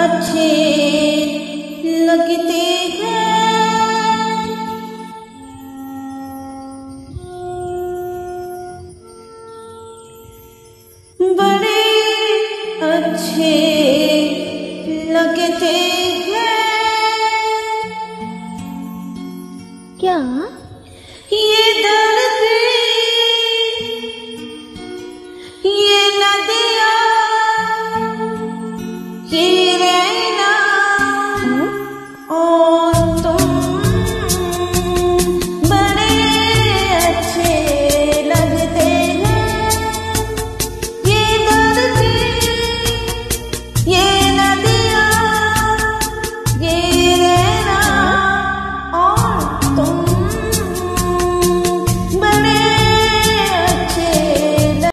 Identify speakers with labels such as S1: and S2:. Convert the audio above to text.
S1: अच्छे लगते हैं। बड़े अच्छे लगते हैं।
S2: क्या?
S1: ये दर्द ये नदियाँ ये